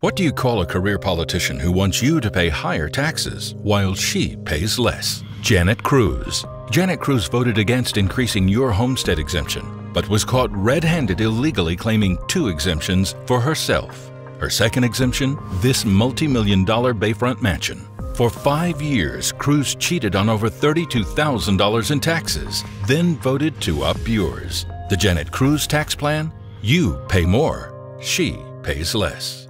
What do you call a career politician who wants you to pay higher taxes while she pays less? Janet Cruz. Janet Cruz voted against increasing your homestead exemption, but was caught red handed illegally claiming two exemptions for herself. Her second exemption, this multi million dollar Bayfront mansion. For five years, Cruz cheated on over $32,000 in taxes, then voted to up yours. The Janet Cruz tax plan? You pay more, she pays less.